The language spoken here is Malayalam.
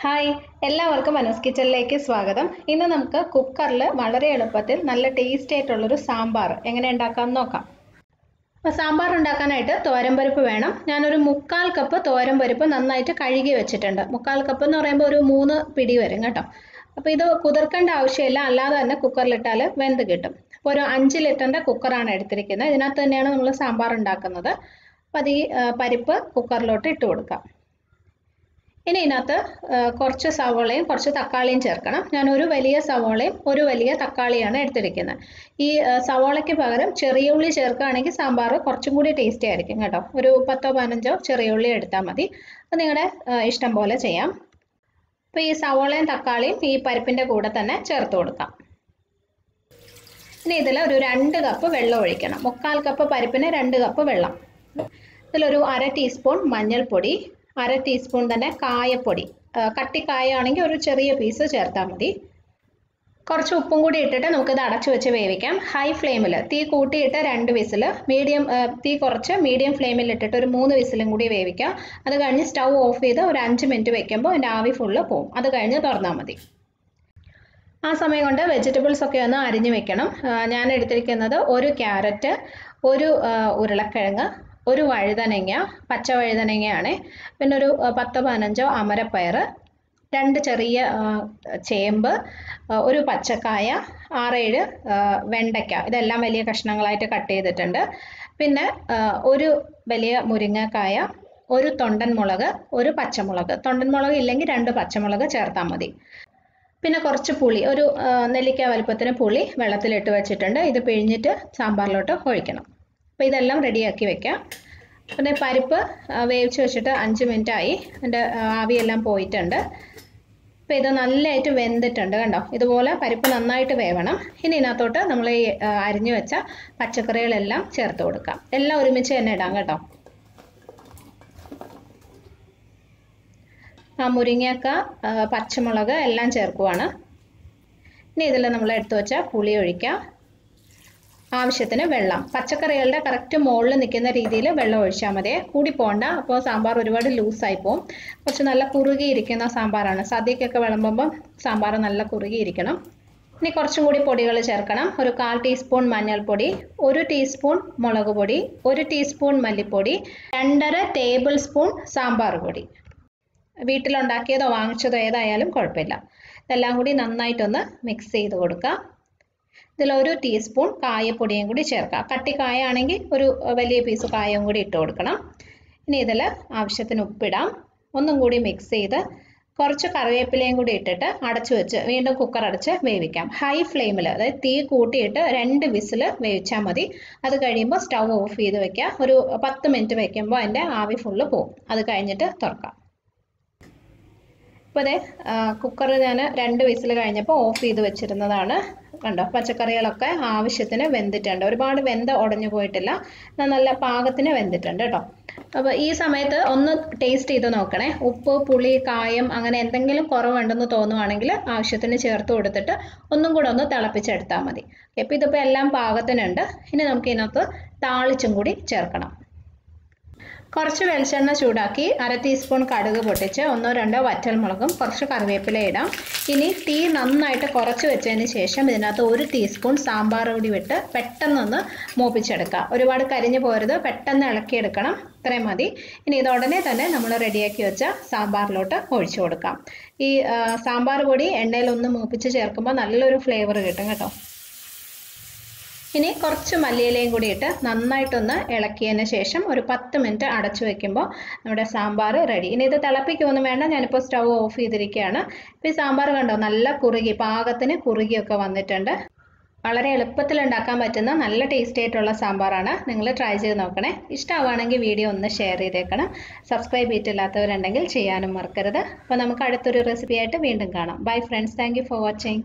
ഹായ് എല്ലാവർക്കും മനോസ് കിച്ചണിലേക്ക് സ്വാഗതം. ഇന്ന് നമുക്ക് കുക്കറിൽ വളരെ എളുപ്പത്തിൽ നല്ല ടേസ്റ്റ് ആയിട്ടുള്ളൊരു സാമ്പാർ എങ്ങനെ ഉണ്ടാക്കാമെന്ന് നോക്കാം. അപ്പോൾ സാമ്പാർ ഉണ്ടാക്കാനായിട്ട് തോരൻപരിപ്പ് വേണം. ഞാനൊരു മുക്കാൽ കപ്പ് തോരൻപരിപ്പ് നന്നായിട്ട് കഴുകി വെച്ചിട്ടുണ്ട്. മുക്കാൽ കപ്പ് എന്ന് പറയുമ്പോൾ ഒരു മൂന്ന് പിടി വരും കേട്ടോ. അപ്പോൾ ഇത് കുതിർക്കേണ്ട ആവശ്യമില്ല അല്ലാതെ തന്നെ കുക്കറിലിട്ടാൽ വെന്ത് കിട്ടും. അപ്പോൾ ഒരു അഞ്ച് ലിറ്ററിന്റെ കുക്കറാണ് എടുത്തിരിക്കുന്നത്. ഇതിനകത്ത് തന്നെയാണ് നമ്മൾ സാമ്പാർ ഉണ്ടാക്കുന്നത്. അപ്പോൾ അത് ഈ പരിപ്പ് കുക്കറിലോട്ട് ഇട്ട് കൊടുക്കാം. ഇനി ഇതിനകത്ത് കുറച്ച് സവോളയും കുറച്ച് തക്കാളിയും ചേർക്കണം. ഞാൻ ഒരു വലിയ സവോളയും ഒരു വലിയ തക്കാളിയാണ് എടുത്തിരിക്കുന്നത്. ഈ സവോളയ്ക്ക് പകരം ചെറിയ ഉള്ളി ചേർക്കുകയാണെങ്കിൽ സാമ്പാർ കുറച്ചും കൂടി ടേസ്റ്റി ആയിരിക്കും കേട്ടോ. ഒരു പത്തോ പതിനഞ്ചോ ചെറിയ ഉള്ളി എടുത്താൽ മതി. അത് നിങ്ങളുടെ ഇഷ്ടം പോലെ ചെയ്യാം. അപ്പോൾ ഈ സവോളയും തക്കാളിയും ഈ പരിപ്പിന്റെ കൂടെ തന്നെ ചേർത്ത് കൊടുക്കാം. ഇനി ഇതിൽ ഒരു രണ്ട് കപ്പ് വെള്ളം ഒഴിക്കണം. മുക്കാൽ കപ്പ് പരിപ്പിന് രണ്ട് കപ്പ് വെള്ളം. ഇതിലൊരു അര ടീസ്പൂൺ മഞ്ഞൾപ്പൊടി അര ടീസ്പൂൺ തന്നെ കായപ്പൊടി. കട്ടിക്കായ ആണെങ്കിൽ ഒരു ചെറിയ പീസ് ചേർത്താൽ മതി. കുറച്ച് ഉപ്പും കൂടി ഇട്ടിട്ട് നമുക്കിത് അടച്ചു വെച്ച് വേവിക്കാം. ഹൈ ഫ്ലെയിമിൽ തീ കൂട്ടിയിട്ട് രണ്ട് വിസിൽ മീഡിയം തീ കുറച്ച് മീഡിയം ഫ്ലെയിമിൽ ഇട്ടിട്ട് ഒരു മൂന്ന് വിസിലും കൂടി വേവിക്കാം. അത് കഴിഞ്ഞ് സ്റ്റൗ ഓഫ് ചെയ്ത് ഒരു അഞ്ച് മിനിറ്റ് വെക്കുമ്പോൾ അതിന്റെ ആവി ഫുള്ള് പോവും. അത് കഴിഞ്ഞ് തുറന്നാൽ മതി. ആ സമയം കൊണ്ട് വെജിറ്റബിൾസ് ഒക്കെ ഒന്ന് അരിഞ്ഞു വെക്കണം. ഞാൻ എടുത്തിരിക്കുന്നത് ഒരു ക്യാരറ്റ് ഒരു ഉരുളക്കിഴങ്ങ് ഒരു വഴുതനങ്ങ പച്ച വഴുതനങ്ങയാണ്. പിന്നെ ഒരു പത്ത് പതിനഞ്ചോ അമരപ്പയർ രണ്ട് ചെറിയ ചേമ്പ് ഒരു പച്ചക്കായ ആറേഴ് വെണ്ടയ്ക്ക. ഇതെല്ലാം വലിയ കഷ്ണങ്ങളായിട്ട് കട്ട് ചെയ്തിട്ടുണ്ട്. പിന്നെ ഒരു വലിയ മുരിങ്ങക്കായ ഒരു തൊണ്ടൻ മുളക് ഒരു പച്ചമുളക്. തൊണ്ടൻ മുളക് ഇല്ലെങ്കിൽ രണ്ട് പച്ചമുളക് ചേർത്താൽ മതി. പിന്നെ കുറച്ച് പുളി ഒരു നെല്ലിക്ക വലുപ്പത്തിന് പുളി വെള്ളത്തിലിട്ട് വെച്ചിട്ടുണ്ട്. ഇത് പിഴിഞ്ഞിട്ട് സാമ്പാറിലോട്ട് ഒഴിക്കണം. അപ്പോൾ ഇതെല്ലാം റെഡിയാക്കി വെക്കാം. പിന്നെ പരിപ്പ് വേവിച്ച് വെച്ചിട്ട് അഞ്ച് മിനിറ്റ് ആയി. ആ, ആവിയെല്ലാം പോയിട്ടുണ്ട്. അപ്പോൾ ഇത് നല്ലതായിട്ട് വെന്തിട്ടുണ്ട് കണ്ടോ? ഇതുപോലെ പരിപ്പ് നന്നായിട്ട് വേവണം. ഇനി ഇതിനകത്തോട്ട് നമ്മൾ ഈ അരിഞ്ഞു വെച്ച പച്ചക്കറികളെല്ലാം ചേർത്ത് കൊടുക്കാം. എല്ലാം ഒരുമിച്ച് തന്നെ ഇടാം കേട്ടോ. ആ മുരിങ്ങക്ക പച്ചമുളക് എല്ലാം ചേർക്കുവാണ്. ഇനി ഇതിൽ നമ്മൾ എടുത്തു വെച്ച പുളി ഒഴിക്കാം. ആവശ്യത്തിന് വെള്ളം. പച്ചക്കറികളുടെ കറക്റ്റ് മുകളിൽ നിൽക്കുന്ന രീതിയിൽ വെള്ളം ഒഴിച്ചാൽ മതി. കൂടി പോകണ്ട അപ്പോൾ സാമ്പാർ ഒരുപാട് ലൂസായി പോകും കുറച്ച് നല്ല കുറുകിയിരിക്കുന്ന സാമ്പാറാണ്. സദ്യക്കൊക്കെ വിളമ്പുമ്പം സാമ്പാർ നല്ല കുറുകിയിരിക്കണം ഇനി കുറച്ചും കൂടി പൊടികൾ ചേർക്കണം. ഒരു കാൽ ടീസ്പൂൺ മഞ്ഞൾപ്പൊടി ഒരു ടീസ്പൂൺ മുളക് പൊടി ഒരു ടീസ്പൂൺ മല്ലിപ്പൊടി രണ്ടര ടേബിൾ സ്പൂൺ സാമ്പാർ പൊടി. വീട്ടിലുണ്ടാക്കിയതോ വാങ്ങിച്ചതോ ഏതായാലും കുഴപ്പമില്ല. ഇതെല്ലാം കൂടി നന്നായിട്ടൊന്ന് മിക്സ് ചെയ്ത് കൊടുക്കാം. ഇതിൽ ഒരു ടീസ്പൂൺ കായപ്പൊടിയും കൂടി ചേർക്കാം. കട്ടിക്കായ ആണെങ്കിൽ ഒരു വലിയ പീസ് കായവും കൂടി ഇട്ട് കൊടുക്കണം. ഇനി ഇതിൽ ആവശ്യത്തിന് ഉപ്പിടാം. ഒന്നും കൂടി മിക്സ് ചെയ്ത് കുറച്ച് കറിവേപ്പിലയും കൂടി ഇട്ടിട്ട് അടച്ചു വെച്ച് വീണ്ടും കുക്കർ അടച്ച് വേവിക്കാം. ഹൈ ഫ്ലെയിമിൽ അതായത് തീ കൂട്ടിയിട്ട് രണ്ട് വിസിൽ വേവിച്ചാൽ മതി. അത് കഴിയുമ്പോൾ സ്റ്റൗ ഓഫ് ചെയ്ത് വെക്കാം. ഒരു പത്ത് മിനിറ്റ് വെക്കുമ്പോൾ അതിന്റെ ആവി ഫുള്ള് പോകും അത് കഴിഞ്ഞിട്ട് തുറക്കാം. ഇപ്പോൾ അതെ കുക്കർ ഞാൻ രണ്ട് വിസിൽ കഴിഞ്ഞപ്പോൾ ഓഫ് ചെയ്ത് വെച്ചിരുന്നതാണ്. കണ്ടോ? പച്ചക്കറികളൊക്കെ ആവശ്യത്തിന് വെന്തിട്ടുണ്ട്. ഒരുപാട് വെന്ത ഉടഞ്ഞു പോയിട്ടില്ല. നല്ല പാകത്തിന് വെന്തിട്ടുണ്ട് കേട്ടോ. അപ്പോൾ ഈ സമയത്ത് ഒന്ന് ടേസ്റ്റ് ചെയ്ത് നോക്കണേ. ഉപ്പ് പുളി കായം അങ്ങനെ എന്തെങ്കിലും കുറവുണ്ടെന്ന് തോന്നുവാണെങ്കിൽ ആവശ്യത്തിന് ചേർത്ത് കൊടുത്തിട്ട് ഒന്നും കൂടെ ഒന്ന് തിളപ്പിച്ചെടുത്താൽ മതി. അപ്പോൾ ഇതിപ്പോൾ എല്ലാം പാകത്തിനുണ്ട്. ഇനി നമുക്ക് ഇതിനകത്ത് താളിച്ചും കൂടി ചേർക്കണം. കുറച്ച് വെളിച്ചെണ്ണ ചൂടാക്കി അര ടീസ്പൂൺ കടുക് പൊട്ടിച്ച് ഒന്നോ രണ്ടോ വറ്റൽമുളകും കുറച്ച് കറിവേപ്പില ഇടാം. ഇനി തീ നന്നായിട്ട് കുറച്ച് വെച്ചതിന് ശേഷം ഇതിനകത്ത് ഒരു ടീസ്പൂൺ സാമ്പാർ പൊടി വിട്ട് പെട്ടെന്നൊന്ന് മൂപ്പിച്ചെടുക്കാം. ഒരുപാട് കരിഞ്ഞു പോരുത് പെട്ടെന്ന് ഇളക്കിയെടുക്കണം. ഇത്രയും മതി. ഇനി ഇത് ഉടനെ തന്നെ നമ്മൾ റെഡിയാക്കി വെച്ച സാമ്പാറിലോട്ട് ഒഴിച്ചു കൊടുക്കാം. ഈ സാമ്പാർ പൊടി എണ്ണയിലൊന്ന് മൂപ്പിച്ച് ചേർക്കുമ്പോൾ നല്ലൊരു ഫ്ലേവർ കിട്ടും കേട്ടോ. ഇനി കുറച്ച് മല്ലിയിലയും കൂടി ഇട്ട് നന്നായിട്ടൊന്ന് ഇളക്കിയതിന് ശേഷം ഒരു പത്ത് മിനിറ്റ് അടച്ചു വെക്കുമ്പോൾ നമ്മുടെ സാമ്പാർ റെഡി ഇനി ഇത് തിളപ്പിക്കൊന്നും വേണ്ട ഞാനിപ്പോൾ സ്റ്റൗ ഓഫ് ചെയ്തിരിക്കുകയാണ്. ഇപ്പോൾ ഈ സാമ്പാർ കണ്ടോ നല്ല കുറുകി പാകത്തിന് കുറുകിയൊക്കെ വന്നിട്ടുണ്ട്. വളരെ എളുപ്പത്തിൽ ഉണ്ടാക്കാൻ പറ്റുന്ന നല്ല ടേസ്റ്റി ആയിട്ടുള്ള സാമ്പാറാണ്. നിങ്ങൾ ട്രൈ ചെയ്ത് നോക്കണേ. ഇഷ്ടമാവുകയാണെങ്കിൽ വീഡിയോ ഒന്ന് ഷെയർ ചെയ്തേക്കണം. സബ്സ്ക്രൈബ് ചെയ്തിട്ടില്ലാത്തവരുണ്ടെങ്കിൽ ചെയ്യാനും മറക്കരുത്. അപ്പോൾ നമുക്ക് അടുത്തൊരു റെസിപ്പിയായിട്ട് വീണ്ടും കാണാം. Bye friends thank for watching